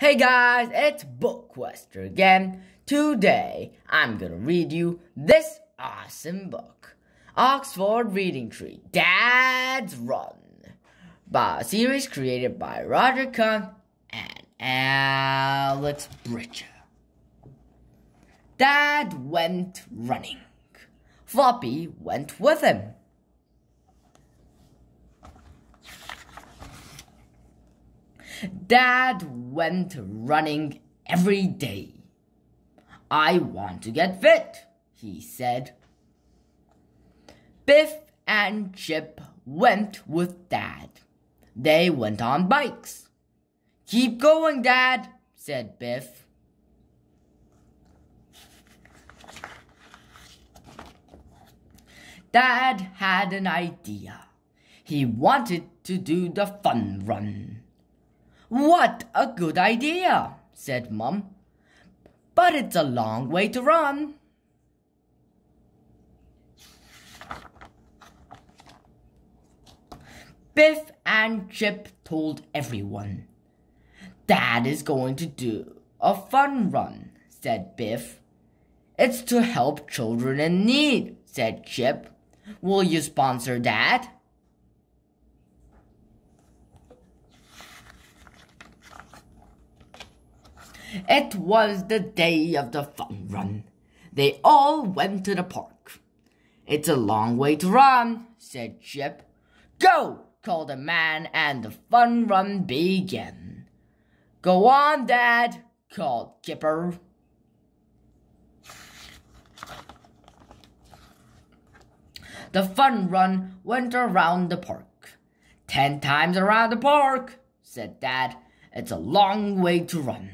Hey guys, it's Bookquester again. Today, I'm gonna read you this awesome book, Oxford Reading Tree, Dad's Run, by a series created by Roderick Hunt and Alex Brychta. Dad went running. Floppy went with him. Dad went running every day. I want to get fit, he said. Biff and Chip went with Dad. They went on bikes. Keep going, Dad, said Biff. Dad had an idea. He wanted to do the fun run. What a good idea, said Mum. But it's a long way to run. Biff and Chip told everyone. Dad is going to do a fun run, said Biff. It's to help children in need, said Chip. Will you sponsor Dad? It was the day of the fun run. They all went to the park. It's a long way to run, said Chip. Go, called the man, and the fun run began. Go on, Dad, called Kipper. The fun run went around the park. Ten times around the park, said Dad. It's a long way to run.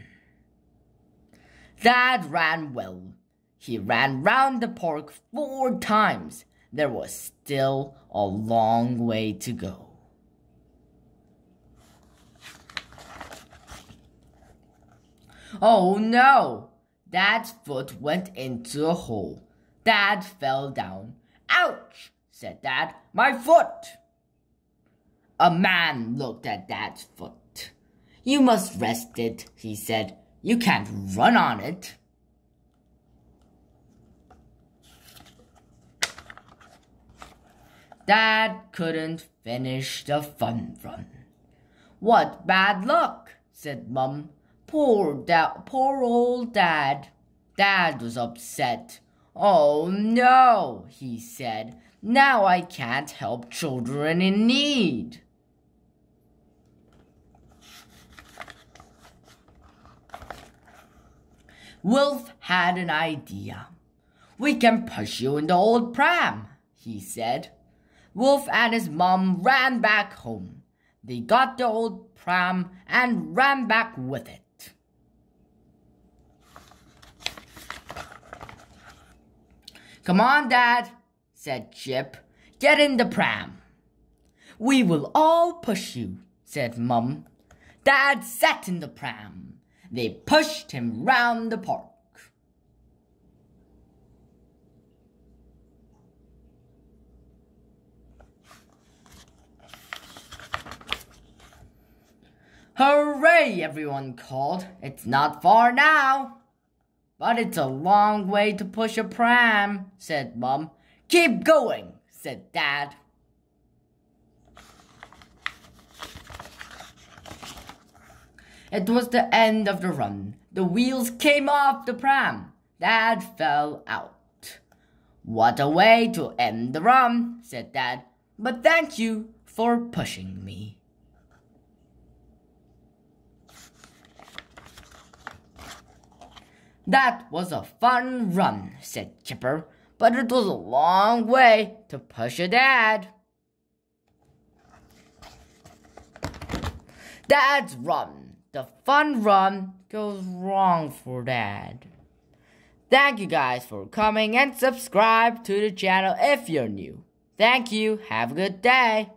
Dad ran well. He ran round the park four times. There was still a long way to go. Oh no! Dad's foot went into a hole. Dad fell down. Ouch! said Dad. My foot! A man looked at Dad's foot. You must rest it, he said. You can't run on it. Dad couldn't finish the fun run. What bad luck, said Mum. Poor da- poor old Dad. Dad was upset. Oh no, he said. Now I can't help children in need. Wilf had an idea. We can push you in the old pram, he said. Wilf and his mom ran back home. They got the old pram and ran back with it. Come on, Dad, said Chip. Get in the pram. We will all push you, said Mum. Dad sat in the pram. They pushed him round the park. Hooray, everyone called. It's not far now. But it's a long way to push a pram, said Mum. Keep going, said Dad. It was the end of the run. The wheels came off the pram. Dad fell out. What a way to end the run, said Dad. But thank you for pushing me. That was a fun run, said Chipper, but it was a long way to push a dad. Dad's run. The fun run goes wrong for dad. Thank you guys for coming and subscribe to the channel if you're new. Thank you. Have a good day.